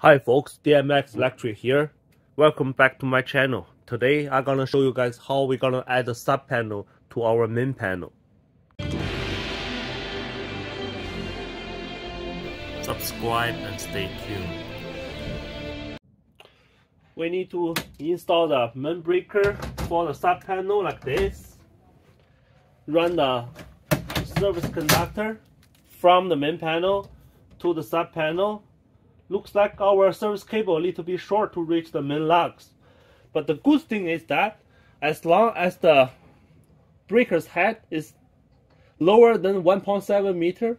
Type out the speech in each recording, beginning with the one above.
Hi folks, DMX Electric here. Welcome back to my channel. Today I'm gonna show you guys how we're gonna add a sub panel to our main panel. Subscribe and stay tuned. We need to install the main breaker for the sub panel like this. Run the service conductor from the main panel to the sub panel looks like our service cable a little bit short to reach the main lugs. But the good thing is that as long as the breaker's head is lower than 1.7 meter,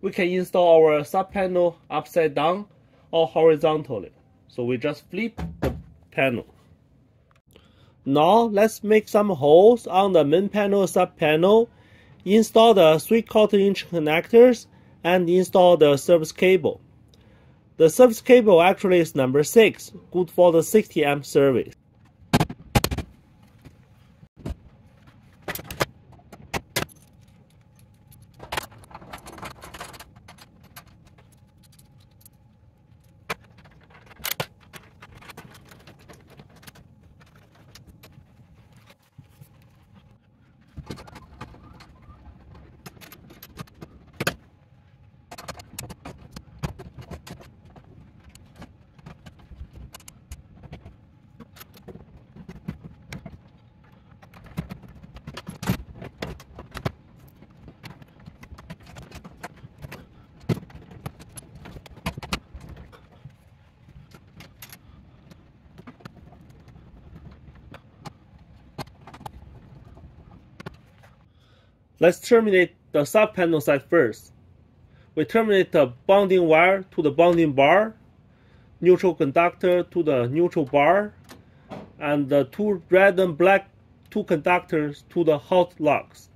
we can install our sub panel upside down or horizontally. So we just flip the panel. Now let's make some holes on the main panel sub panel, install the 3 quarter inch connectors and install the service cable. The service cable actually is number 6, good for the 60 amp service. Let's terminate the sub-panel side first. We terminate the bonding wire to the bonding bar, neutral conductor to the neutral bar, and the two red and black two conductors to the hot lugs.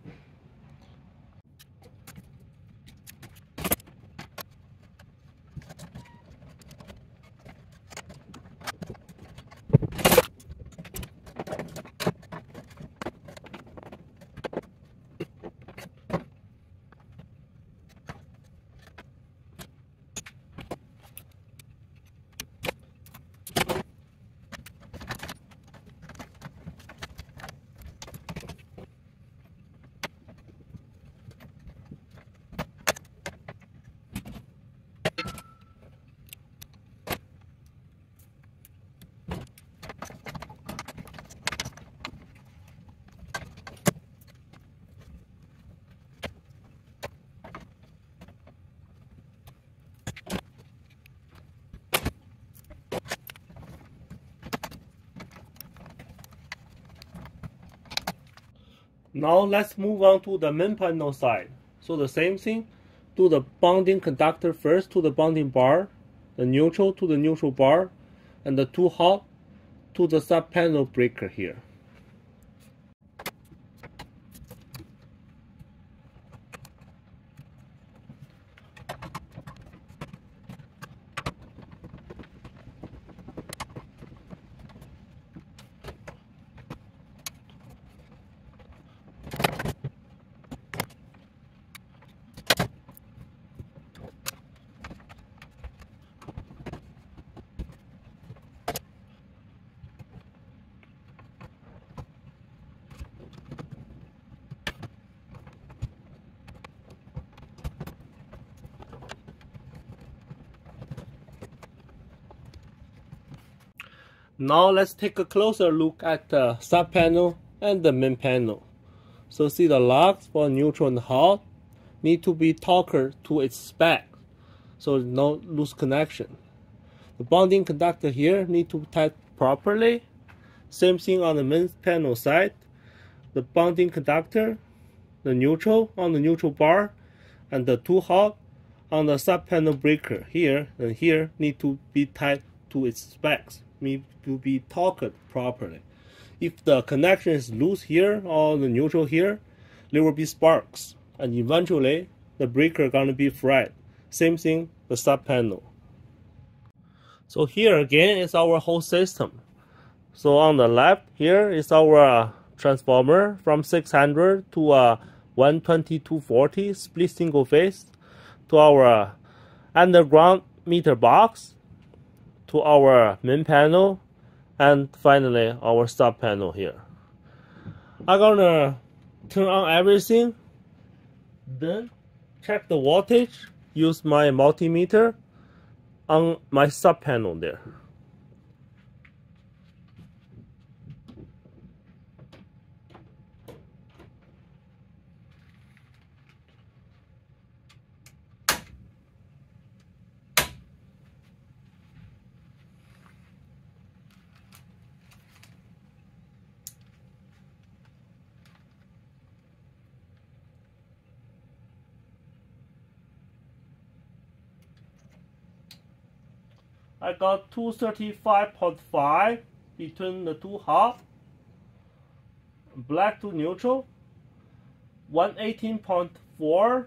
Now let's move on to the main panel side. So the same thing, do the bonding conductor first to the bonding bar, the neutral to the neutral bar, and the two hot to the sub panel breaker here. Now let's take a closer look at the sub panel and the main panel. So see the lugs for neutral and hot need to be torqued to its spec, so no loose connection. The bonding conductor here need to be tight properly. Same thing on the main panel side. The bonding conductor, the neutral on the neutral bar, and the two hot on the sub panel breaker here and here need to be tied to its specs need to be torqued properly. If the connection is loose here or the neutral here, there will be sparks, and eventually the breaker gonna be fried. Same thing the sub panel. So here again is our whole system. So on the left here is our uh, transformer from 600 to uh, 12240 split single phase to our uh, underground meter box to our main panel and finally our sub panel here. I'm gonna turn on everything, then check the voltage, use my multimeter on my sub panel there. I got 235.5 between the two half. Black to neutral. 118.4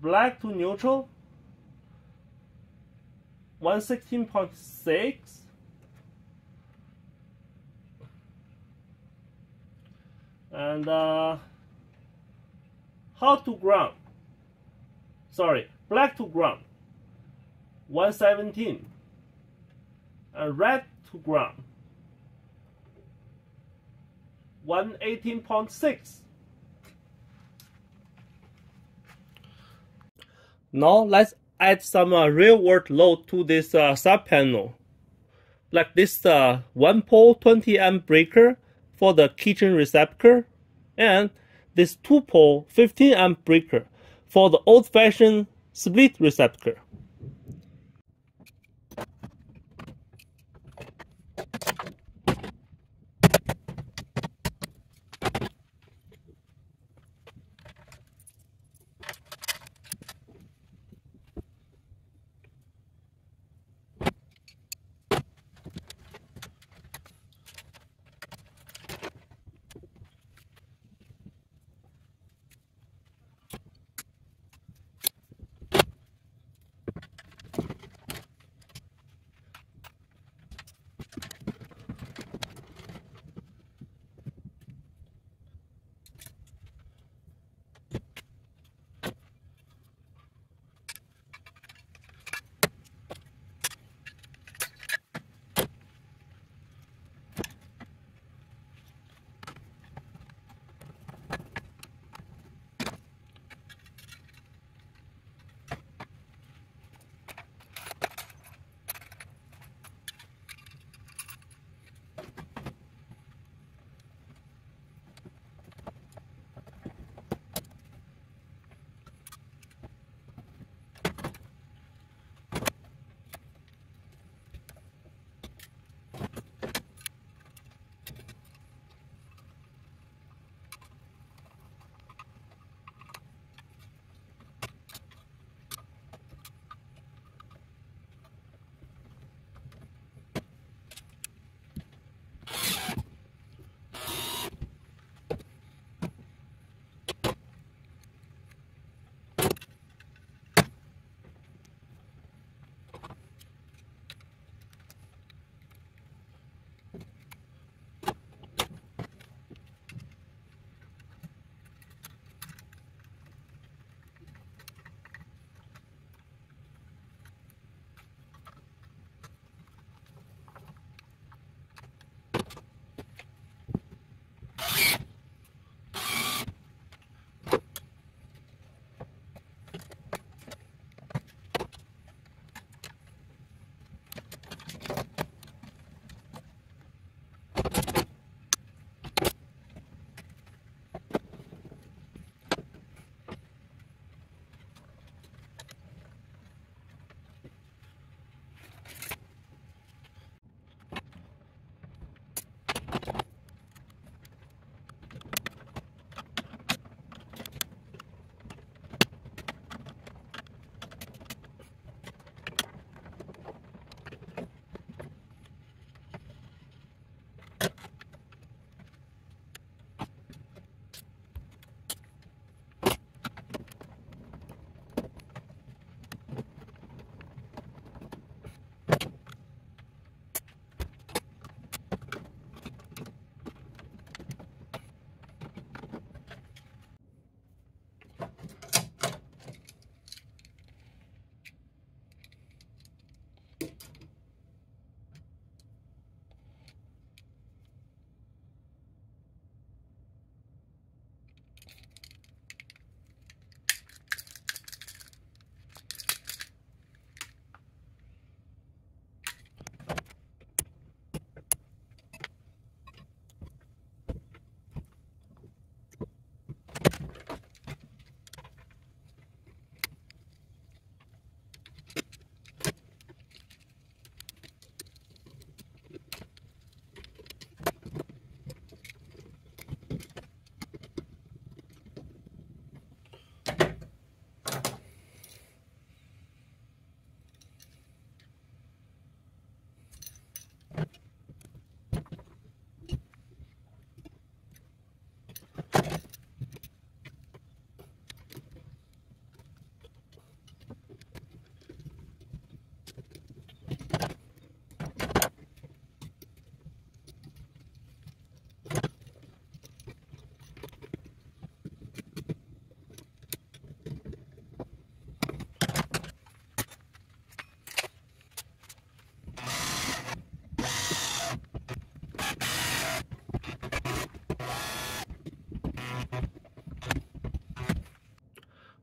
black to neutral 116.6 and uh, hot to ground sorry black to ground 117 and red to ground 118.6 now let's add some uh, real world load to this uh, sub panel like this uh, one pole 20 amp breaker for the kitchen receptacle and this two pole 15 amp breaker for the old fashioned split receptacle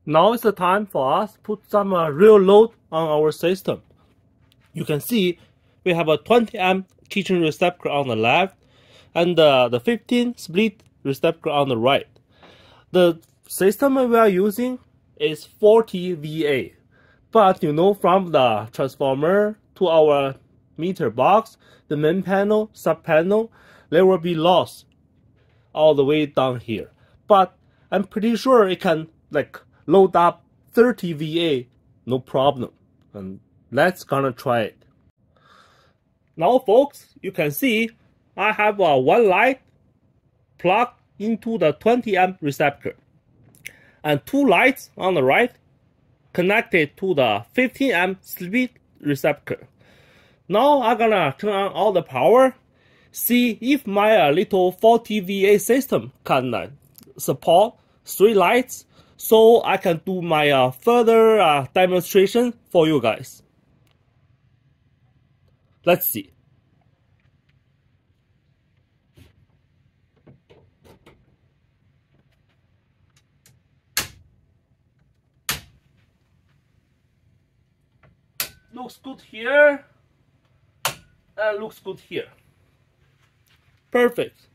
Now is the time for us to put some uh, real load on our system. You can see we have a 20 amp kitchen receptacle on the left and uh, the 15 split receptacle on the right. The system we are using is 40 VA. But you know from the transformer to our meter box, the main panel, sub panel, there will be loss all the way down here. But I'm pretty sure it can like load up 30 VA, no problem. And let's gonna try it. Now folks, you can see I have a one light plugged into the 20 amp receptacle and two lights on the right connected to the 15 amp split receptacle. Now I'm gonna turn on all the power, see if my little 40 VA system can uh, support three lights so I can do my uh, further uh, demonstration for you guys. Let's see. Looks good here. And looks good here. Perfect.